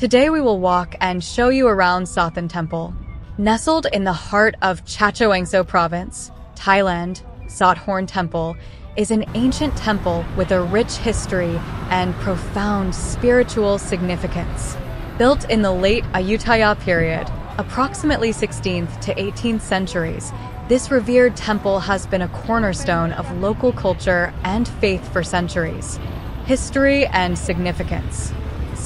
Today we will walk and show you around Sothon Temple. Nestled in the heart of Chachoengsao Province, Thailand, Sothon Temple is an ancient temple with a rich history and profound spiritual significance. Built in the late Ayutthaya period, approximately 16th to 18th centuries, this revered temple has been a cornerstone of local culture and faith for centuries. History and significance.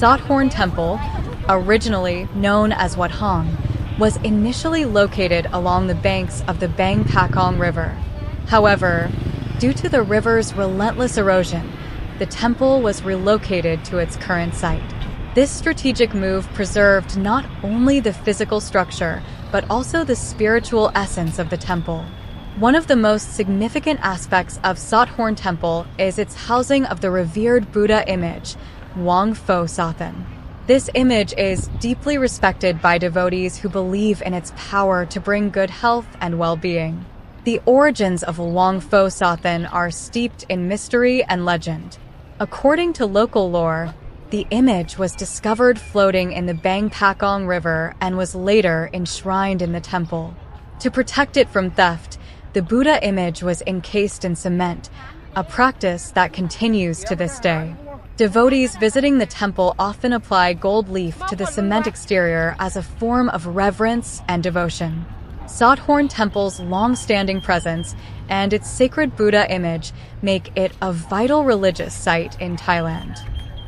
Sothon Temple, originally known as Wat Hong, was initially located along the banks of the Bang Pakong River. However, due to the river's relentless erosion, the temple was relocated to its current site. This strategic move preserved not only the physical structure, but also the spiritual essence of the temple. One of the most significant aspects of Sothon Temple is its housing of the revered Buddha image, Luang Pho Sothon. This image is deeply respected by devotees who believe in its power to bring good health and well being. The origins of Luang Pho Sothon are steeped in mystery and legend. According to local lore, the image was discovered floating in the Bang Pakong River and was later enshrined in the temple. To protect it from theft, the Buddha image was encased in cement, a practice that continues to this day. Devotees visiting the temple often apply gold leaf to the cement exterior as a form of reverence and devotion. Sothon Temple's long-standing presence and its sacred Buddha image make it a vital religious site in Thailand.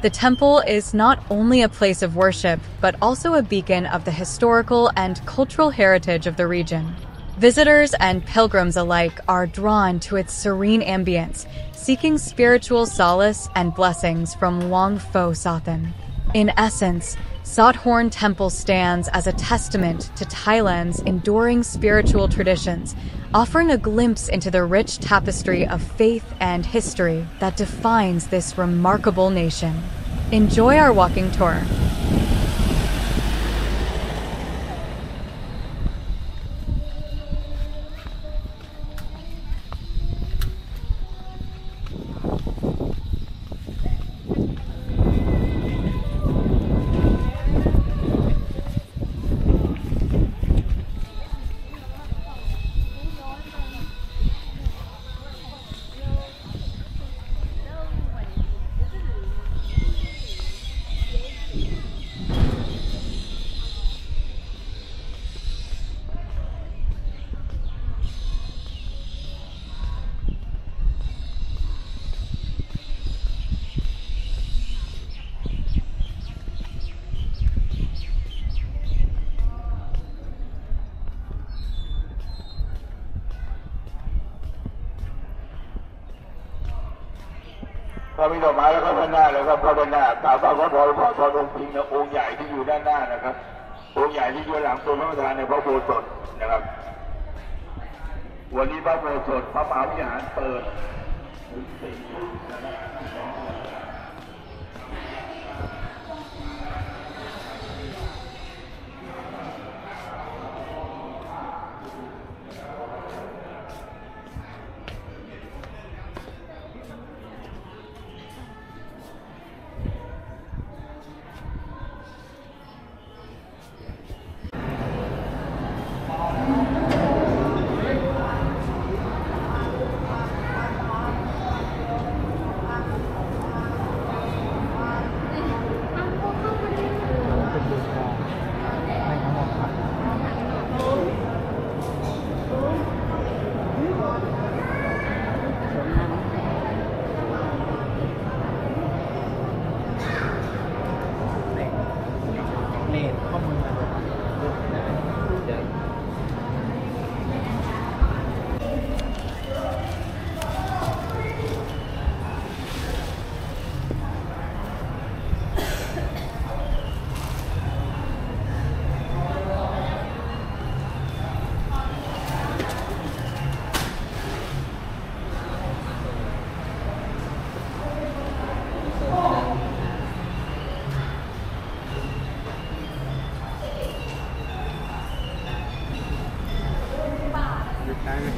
The temple is not only a place of worship, but also a beacon of the historical and cultural heritage of the region. Visitors and pilgrims alike are drawn to its serene ambience, seeking spiritual solace and blessings from Luang Pho Sothon. In essence, Sothon Temple stands as a testament to Thailand's enduring spiritual traditions, offering a glimpse into the rich tapestry of faith and history that defines this remarkable nation. Enjoy our walking tour. พอมีดอกไม้แล้วก็ด้านหน้าเลยครับเข้าด้านหน้ากราพระขอพรพระพรองค์จริงนะองค์ใหญ่ที่อยู่ด้านหน้านะครับองค์ใหญ่ที่อยู่หลังตัวพระประธานในพระโบสถ์นะครับ วันนี้พระโบสถ์พระมหาวิหารเปิดถึงสี่ทุ่มนะครับ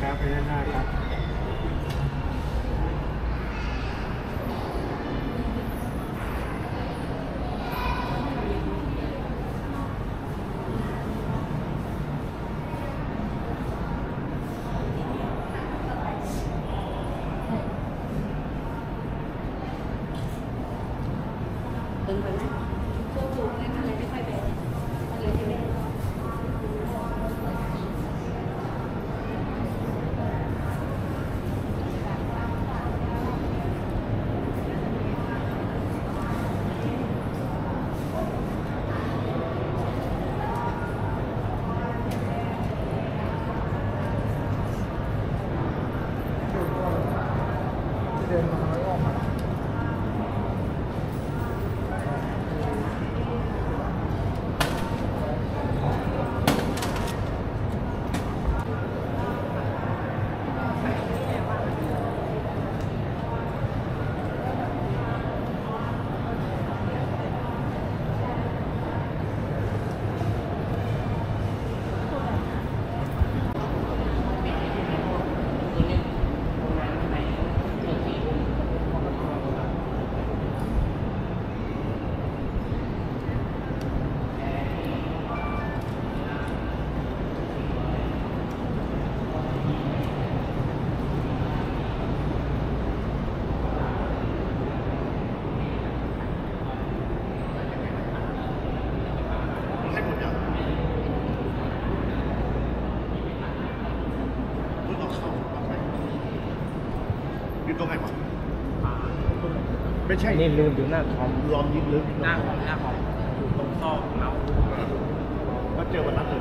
ครับไปด้านหน้าครับ ตรงไหวะไม่ใช่นี่ลืมอยู่หน้าคอมลอมยิดลึกหน้าคอมหน้าคองตรงซอกของเราก็เจอวันนั้นเลย